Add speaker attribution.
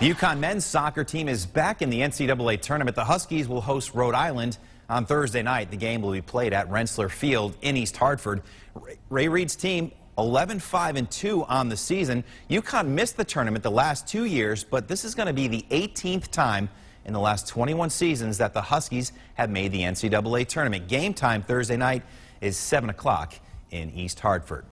Speaker 1: The UConn men's soccer team is back in the NCAA tournament. The Huskies will host Rhode Island on Thursday night. The game will be played at Rentschler Field in East Hartford. Ray Reid's team 11-5-2 on the season. UConn missed the tournament the last two years, but this is going to be the 18th time in the last 21 seasons that the Huskies have made the NCAA tournament. Game time Thursday night is 7 o'clock in East Hartford.